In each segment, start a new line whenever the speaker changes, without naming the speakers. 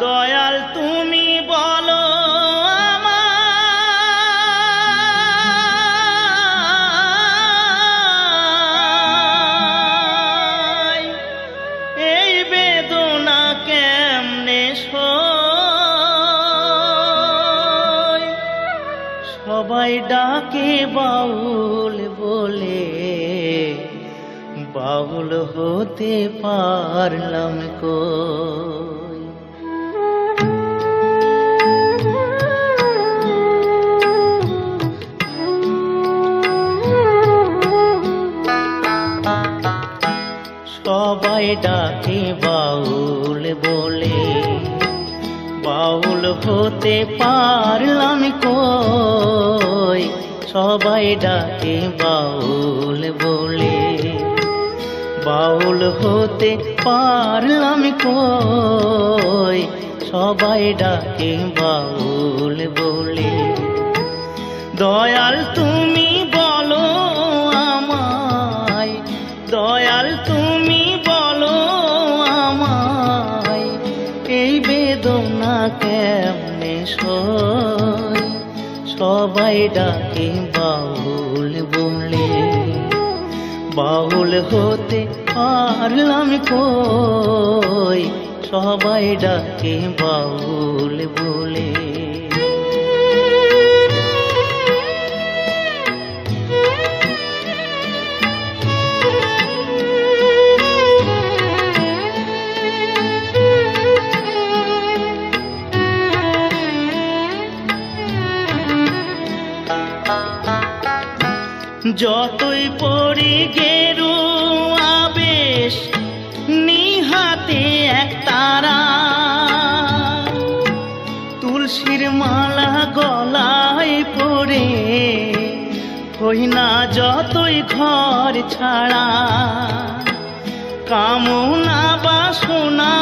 দয়াল তুমি বলো এই বেদনা? সবাই ডাকে বাউল হতে পারলাম কই? সবাই ডাকে বাউল বলে, বাউল হতে পারলাম কই? সবাই ডাকে বাউল বলে। বাউল হতে পারলাম কই? সবাই ডাকে বাউল বলে। দয়াল তুমি বলো আমায়, দয়াল তুমি বলো আমায়, এই বেদনা কেমনে সবাই ডাকে বাউল হতে পারলাম কই? সবাই ডাকে বাউল বলে। যতই পড়ি গেরু আবেশ, নিহাতে এক তারা। তুলসীর মালা গলায় পড়ে হই না যতই ঘর ছাড়া। কামনা বাসনা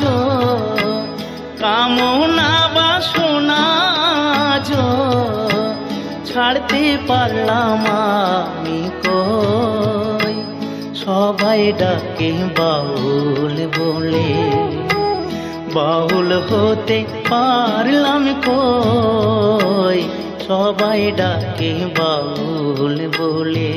যো কামনা ছাড়তে পারলাম আমি কই? সবাই ডাকে বাউল বলে। বাউল হতে পারলাম কই? সবাই ডাকে বাউল বলে।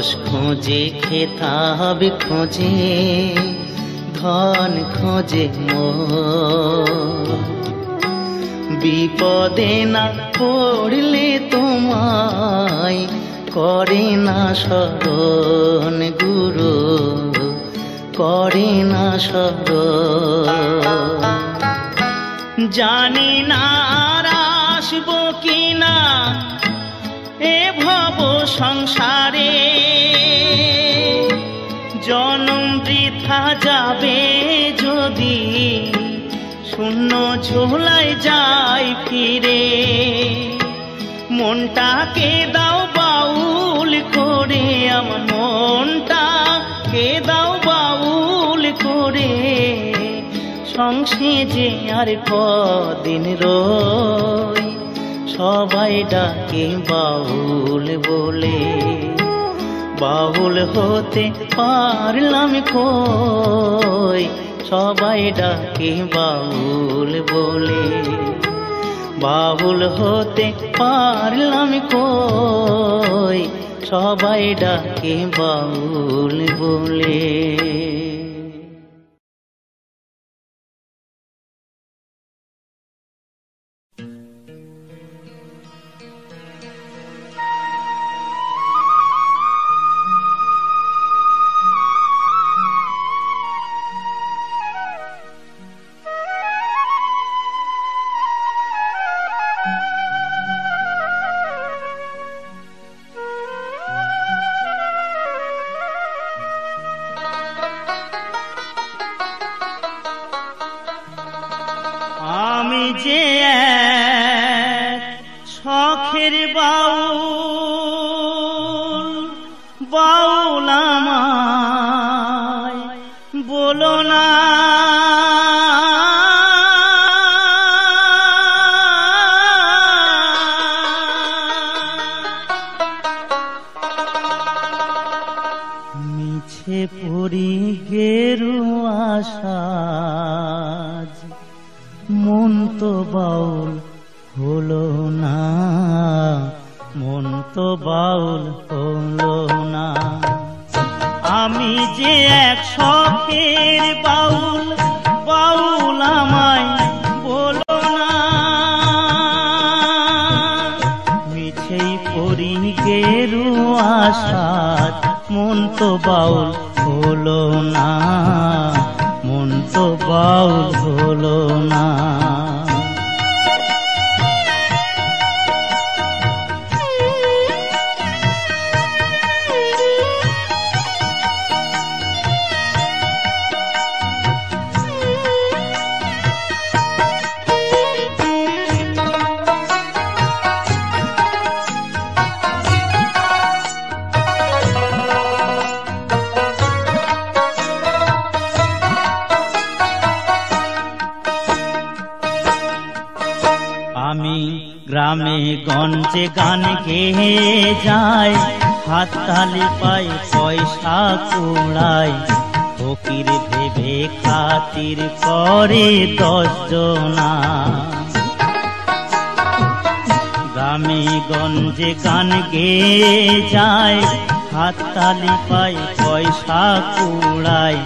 যশ খোঁজে খেতাব খোঁজে, ধন খোঁজে বিপদে না পড়লে তোমায় করে না স্মরণ গুরু, করে না স্মরণ জানি না আসব কিনা, এ ভব সংসারে জনম বৃথা যাবে যদি শূন্য ঝোলায় যাই ফিরে। মনটাকে দাও বাউল করে, আমার মনটা কে দাও বাউল করে। সংসে যে আর কদিন রই, সবাই ডাকে বাউল বলে। বাউল হতে পারলাম কই? সবাই ডাকে বাউল বলে। বাউল হতে পারলাম কই? সবাই ডাকে বাউল বলে। এক শখের বাউ শখের বাউল বাউল আমায় বলো না। মিছেই পরি গেরু আসাদ, মন তো বাউল হলো না। মন তো বাউল হলো না। গঞ্জে গান গেয়ে যায় হাত তালি পাই পয়সা কুড়াই ফকির ভেবে খাতির করে দশজনা। গ্রামে গঞ্জে গান গেয়ে যায় হাত তালি পাই পয়সা কুড়াই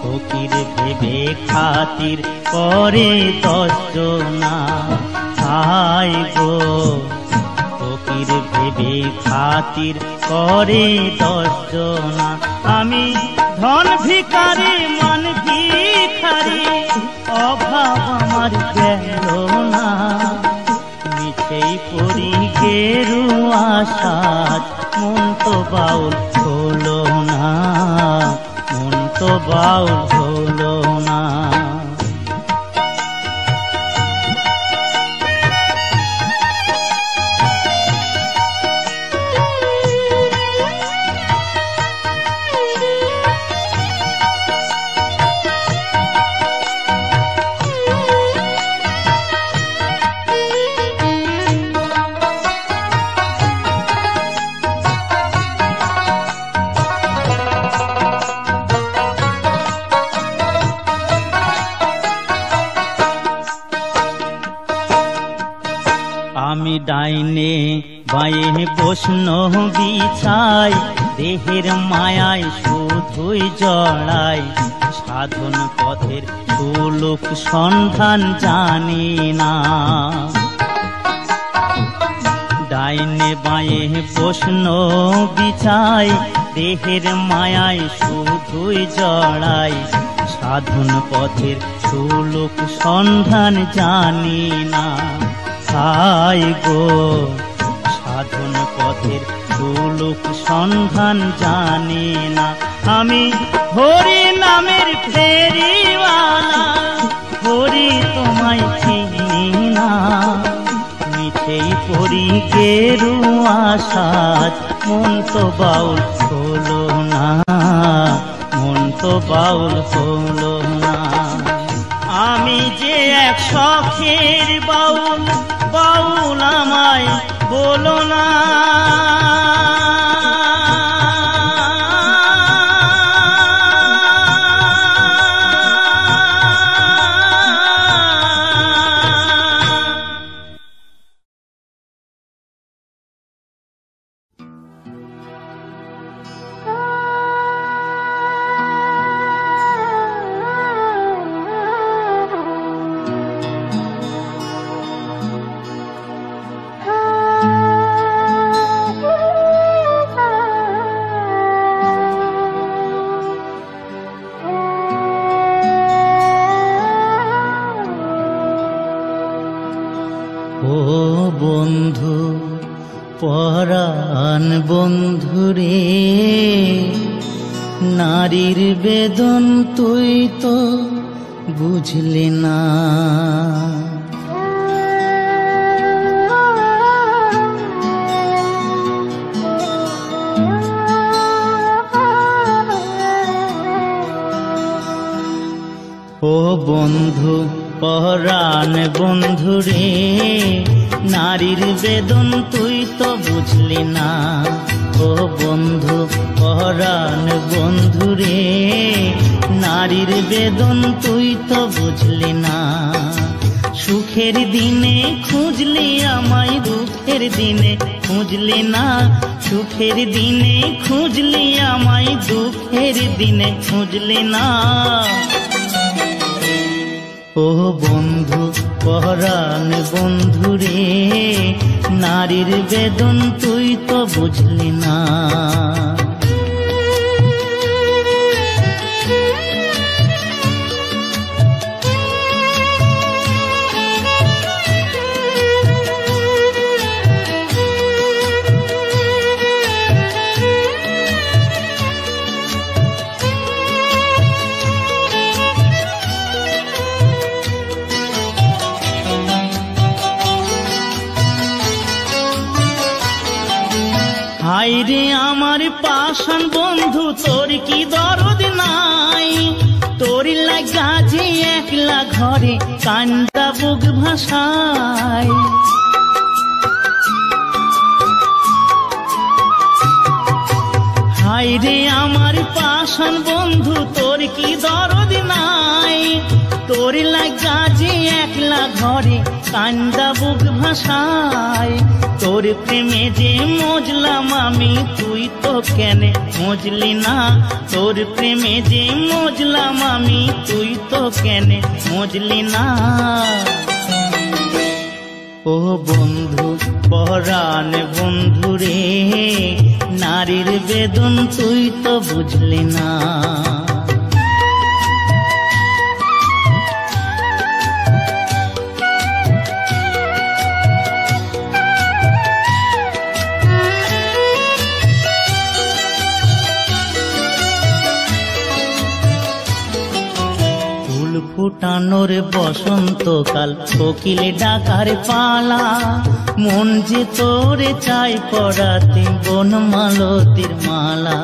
ফকির ভেবে খাতির করে দশজনা। হাই গো। ফকির ভেবে খাতির করে দশজনা। আমি ধন ভিকারি মান ভিখারি, অভাব আমার গেল না। মিছেই পরি গেরু আসাদ, মন তো বাউল হলো না। মন তো বাউল ডাইনে বায়ে বসন বিছাই, দেহের মায়ায় শুধুই জড়াই। সাধন পথের সুলোক সন্ধান জানি না। ডাইনে বায়ে প্রশ্ন বিছাই, দেহের মায়ায় শুধুই জড়াই। সাধন পথের সুলোক সন্ধান জানি না। হাই গো? সাধন পথের সুলোক সন্ধান জানি না। আমি হরি নামের ফেরিওয়ালা, হরি তোমায় চিনি না। মিঠেই পরি গেরু আসাদ মন তো বাউল হলো না। মন তো বাউল হলো না। আমি যে এক শখের বাউল বাউল আমায় বলো না বন্ধু পরাণ বন্ধুরে নারীর বেদন তুই তো বুঝলি না। ও বন্ধু পরাণ বন্ধুরে নারীর বেদন তুই তো বুঝলি না। ও বন্ধু, পরাণ বন্ধু রে, নারীর বেদন তুই তো বুঝলি না। সুখের দিনে খুঁজলি আমায়, দুঃখের দিনে খুঁজলি না। সুখের দিনে খুঁজলি আমায়, দুঃখের দিনে খুঁজলি না। ও বন্ধু পরাণ বন্ধুরে নারীর বেদন তুই তো বুঝলি না। পাশান বন্ধু তোর কি দরদ নাই? তোর লাগা যে একলা ঘরে কান্দা বুক ভাষায় হাইরে আমার পাশান বন্ধু, তোর কি দরদ নাই? তোর লাগা যে একলা ঘরে কান্দা বুক ভাষায় তোর প্রেমে যে মজলাম আমি, তুই তো কেন মজলি না? তোর প্রেমে যে মজলাম আমি, তুই তো কেন মজলি না? ও বন্ধু পরাণ বন্ধু রে নারীর বেদন তুই তো বুঝলি না। ফুটানোর বসন্তকাল, কোকিলে ডাকার পালা। মন যে তোরে চাই পড়াতে, বন মালতির মালা।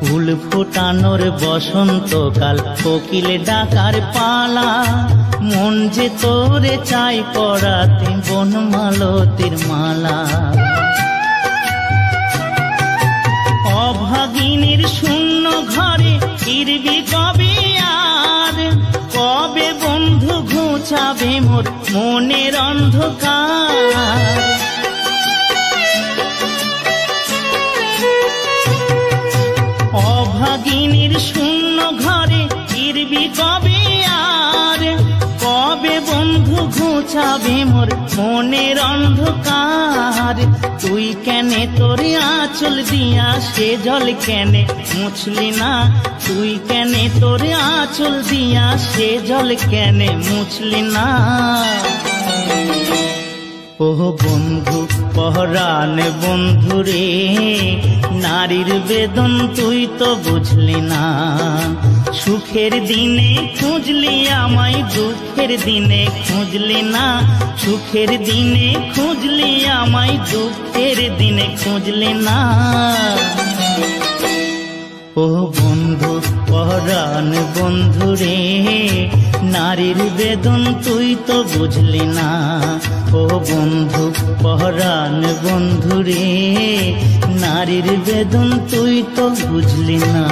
ফুল ফুটানোর বসন্তকাল, কোকিলে ডাকার পালা। মন যে তোরে চাই পড়াতে, বন মালতির মালা। অভাগিনীর শূন্য ঘরে ফিরবি কবে আর? কবে বন্ধু ঘুচাবে মোর মনের অন্ধকার? অভাগিনীর শূন্য ঘরে ফিরবি কবে আর? বন্ধু ঘুচাবে মোর মনের অন্ধকার। তুই কেনে তোর আঁচল দিয়া সে জল কেনে? মুছলি না, তুই কেনে তোর আঁচল দিয়া সে জল কেনে? মুছলি না। ও বন্ধু, পহরান বন্ধু রে, নারীর বেদন তুই তো বুঝলি না। সুখের দিনে খুঁজলি আমায়, দুঃখের দিনে খুঁজলি না। সুখের দিনে খুঁজলি আমায়, দুঃখের দিনে খুঁজলি না। ও বন্ধু, পরাণ বন্ধু রে, নারীর বেদন তুই তো বুঝলি না। ও বন্ধু, পরাণ বন্ধু রে, নারীর বেদন তুই তো বুঝলি না।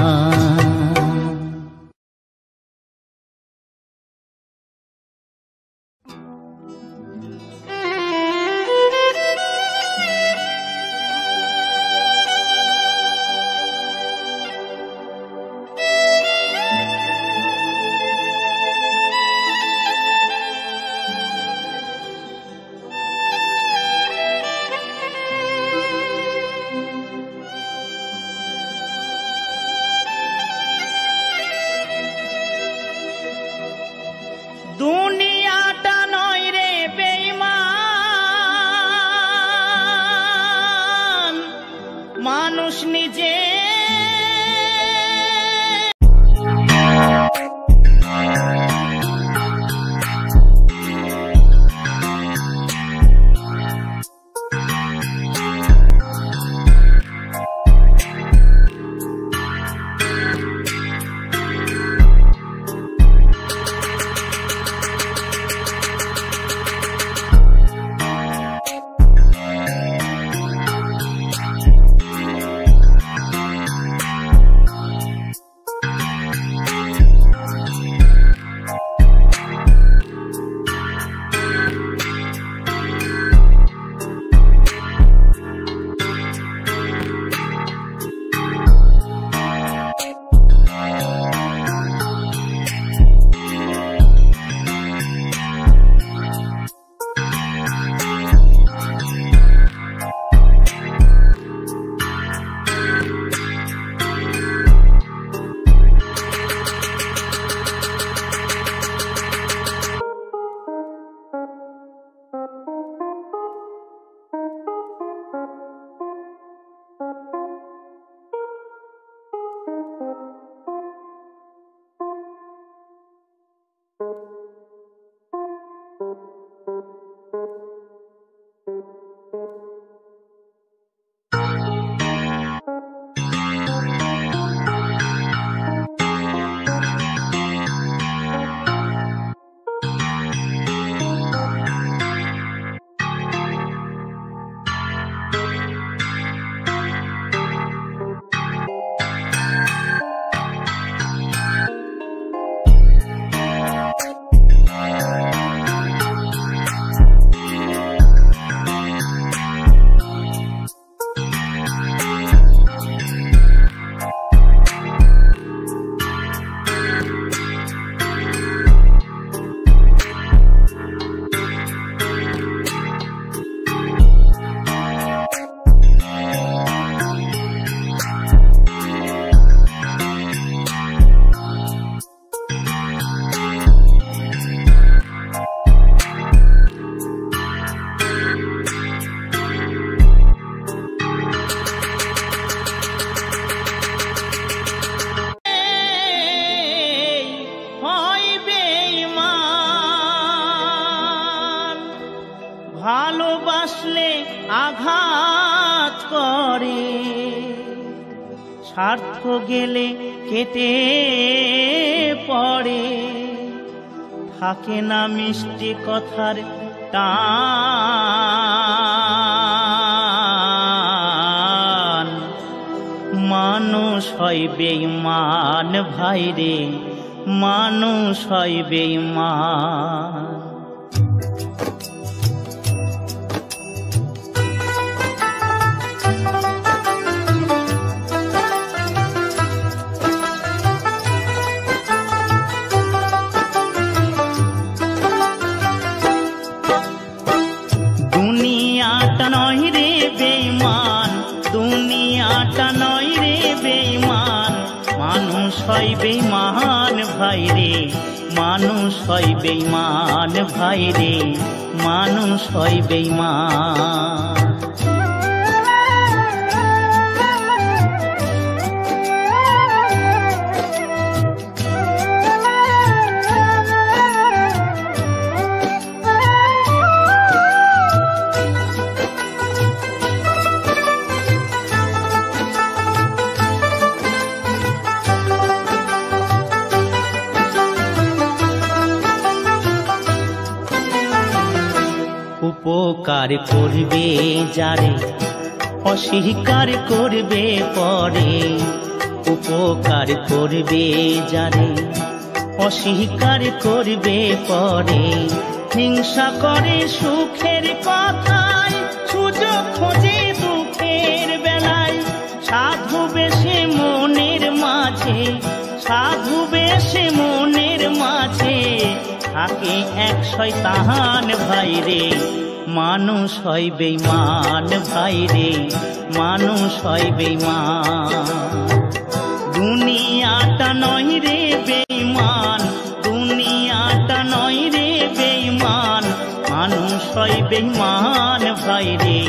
মানুষ নিজে আঘাত করে। স্বার্থ গেলে কেটে পড়ে। থাকে না মিষ্টি কথার টান। মানুষ হয় বেঈমান ভাইরে। মানুষ হয় বেঈমান। ভাই রে মানুষ হয় বেইমান ভাই রে মানুষ হয় বেঈমান। উপকার করবে যারে, অস্বীকার করবে পরে। উপকার করবে যারে, অস্বীকার করবে পরে। হিংসা করে সুখের কথায়, সুযোগ খোঁজে দুঃখের বেলায়। সাধু বেশে মনের মাঝে, সাধু বেশে মনের মাঝে। থাকে এক শয়তান ভাইরে। মানুষ হয় বেঈমান ভাইরে মানুষ হয় বেঈমান। দুনিয়াটা নয় রে বেঈমান, দুনিয়াটা নয় রে বেঈমান। মানুষ হয় বেঈমান ভাইরে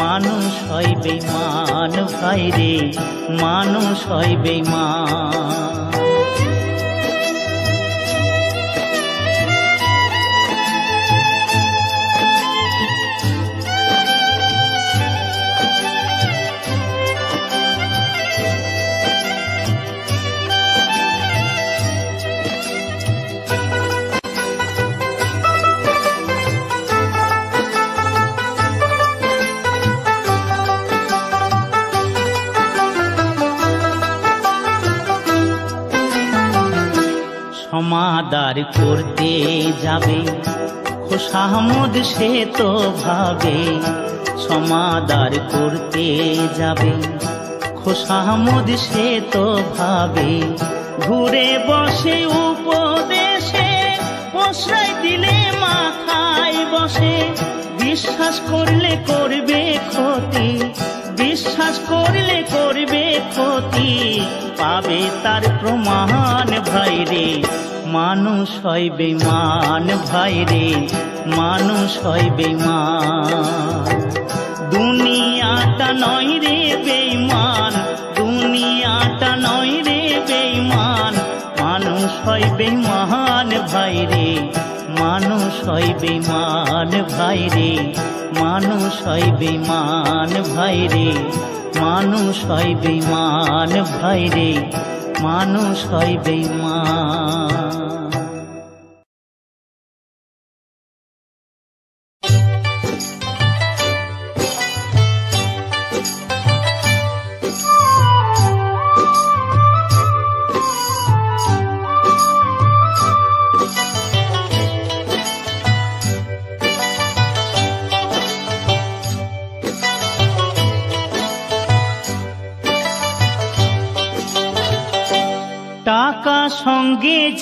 মানুষ হয় বেঈমান ভাইরে মানুষ হয় বেঈমান। সমাদার করতে যাবে। খোসাহমদ সে তো ভাবে, সমাদার করতে যাবে। খোসাহমদ সে তো ভাবে, ঘুরে বসে উপদেশে, প্রশ্রয় দিলে মাথায় বসে। বিশ্বাস করলে করবে ক্ষতি, বিশ্বাস করলে করবে ক্ষতি, পাবে তার প্রমাণ ভাইরে। মানুষ হয় বেমান ভাইরে মানুষ হয় বেমান দুনিয়াটা নয় রে বেইমান দুনিয়াটা নয় রে বেইমান মানুষ হয় বেমান ভাইরে মানুষ হয় বেমান ভাইরে মানুষ হয় বেমান ভাইরে মানুষ হয় বেমান ভাইরে মানুষ হয় বেমান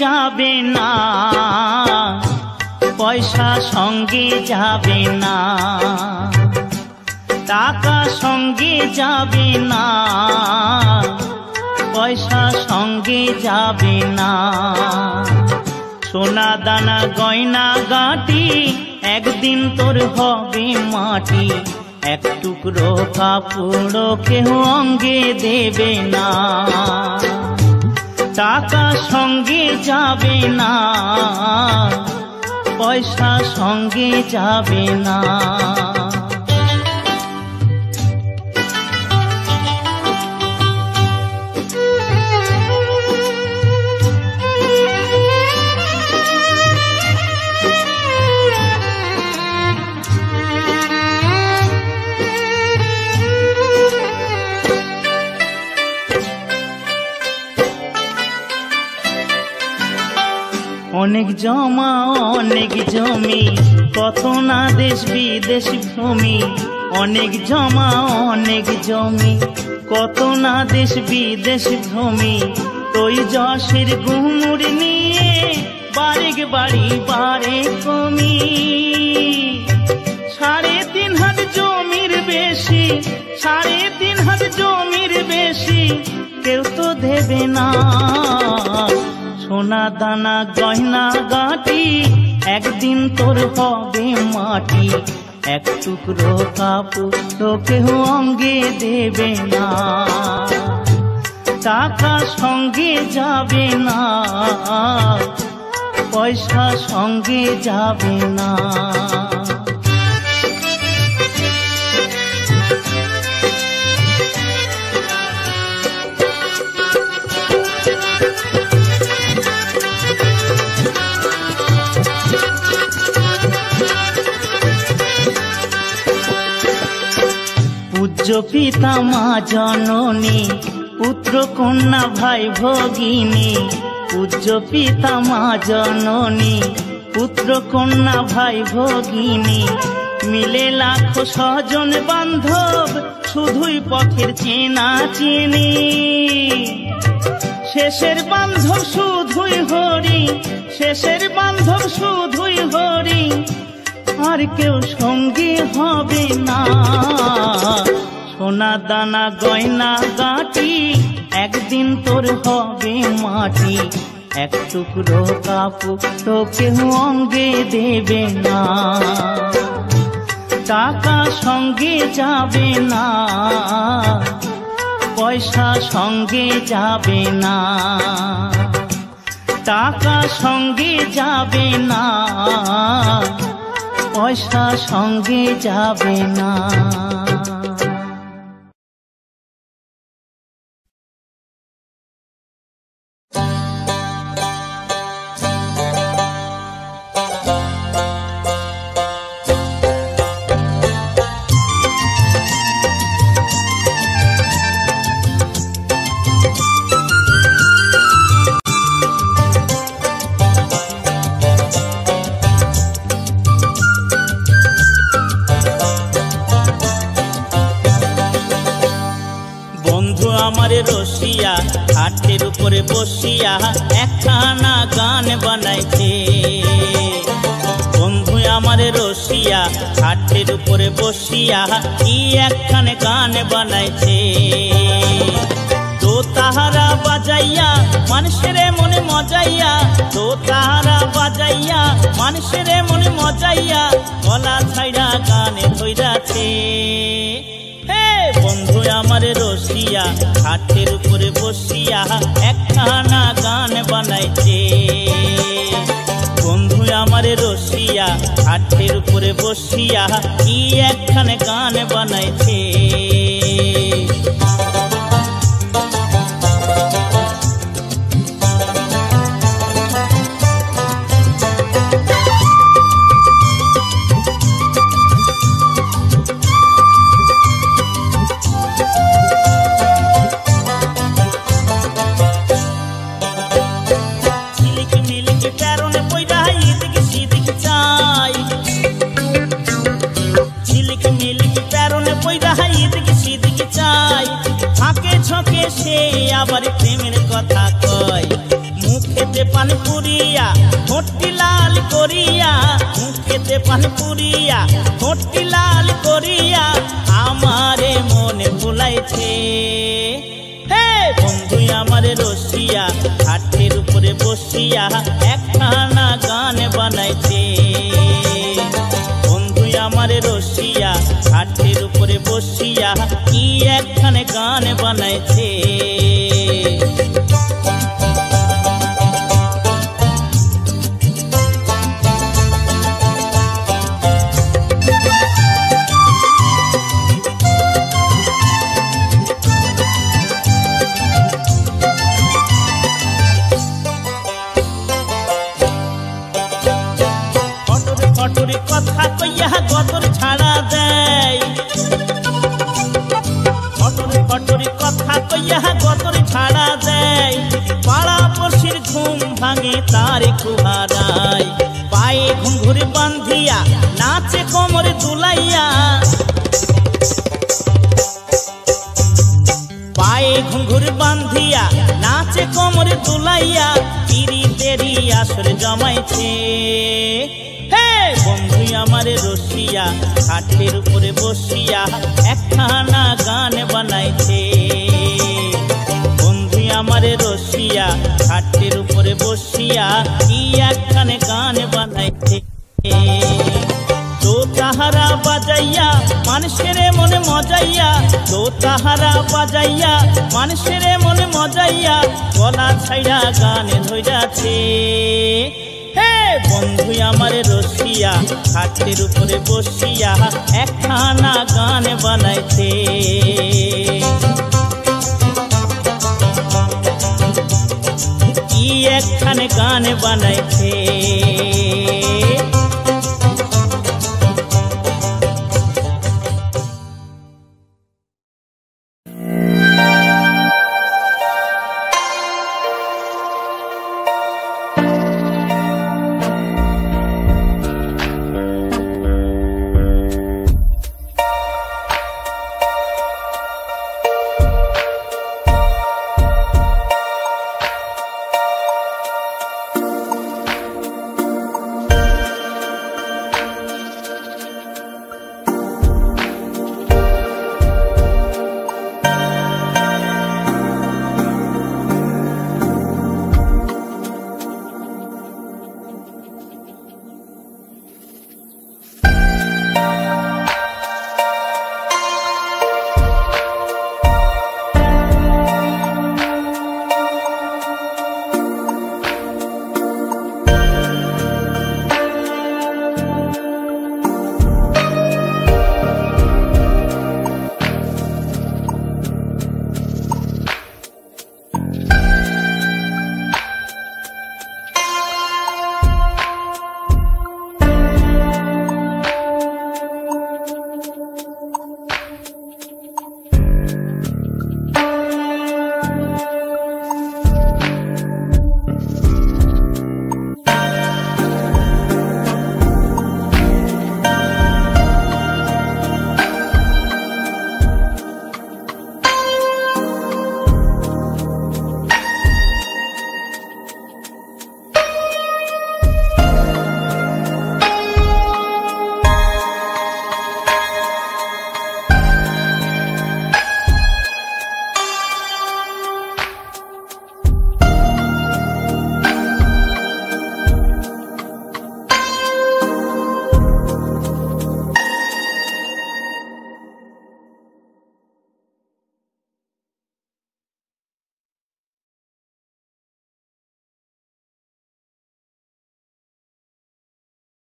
যাবে না, পয়সা সঙ্গে যাবে না, টাকা সঙ্গে যাবে না, পয়সা সঙ্গে যাবে না। সোনা দানা গয়না গাঁটি একদিন তোর হবে মাটি, এক টুকরো কাপড় কেউ অঙ্গে দেবে না। টাকা সঙ্গে যাবে না। পয়সা সঙ্গে যাবে না। অনেক জমা, অনেক জমি, কত না দেশ বিদেশ ভূমি। অনেক জমা, অনেক জমি, কত না দেশ বিদেশ ভূমি। তুই যশের গুমুর নিয়ে বারেক বাড়ি বারে কমি সাড়ে তিন হাত জমির বেশি, সাড়ে তিন হাত জমির বেশি, কেউ তো দেবে না। সোনা দানা গয়না গাটি, একদিন তোর হবে মাটি। এক টুকরো কাপড় তোকে অঙ্গে দেবে না। টাকা সঙ্গে যাবে না পয়সা সঙ্গে যাবে না। পিতা মা জননী, পুত্র কন্যা ভাই ভগিনী, পূজ্য পিতা মা জননী, পুত্র কন্যা ভাই ভগিনী। মিলে লাখো স্বজন বান্ধব, শুধুই পথের চেনা চিনি। শেষের বান্ধব শুধুই হরি, শেষের বান্ধব শুধুই হরি, আর কেউ সঙ্গে হবে না। সোনা দানা, গয়না, গাটি, একদিন তোর হবে মাটি। এক টুকরো কাপড় তো কেউ অঙ্গে দেবে না। টাকা সঙ্গে যাবে না। পয়সা সঙ্গে যাবে না। টাকা সঙ্গে যাবে না। পয়সা সঙ্গে যাবে না। রসিয়া হাটের উপরে বসিয়া একখানা গান বানাইছে। বন্ধু আমারে রসিয়া, হাটের উপরে বসিয়া কি একখানে গান বানাইছে। তো তাহারা বাজাইয়া, মানুষের মনে মজাইয়া, তো তাহারা বাজাইয়া, মানুষের মনে মজাইয়া, গলা ছাইড়া গানে ধৈরাছে হে আমার রসিয়া, হাতের উপরে বসিয়া একখানা গান বানাইছে। বন্ধু আমার রসিয়া, হাতের উপরে বসিয়া কি একখানে গান বানাইছে? কি একখানে গান বানাইছে। দুলাইয়া। পায়ে ঘুঙ্গুর বান্ধিয়া নাচে কোমরে দুলাইয়া তেরি আসরে জমাইছে। হে বন্ধু, আমারে রসিয়া, খাটের উপরে বসিয়া মজাইয়া তো তাহারা বাজাইয়া, মানুষের মনে মজাইয়া, গলা ছাইড়া গানে ধৈরাছে হে বন্ধু আমার রসিয়া, খাটের উপরে বসিয়া একখানা গান বানাইছে। কি একখানে গান বানাইছে?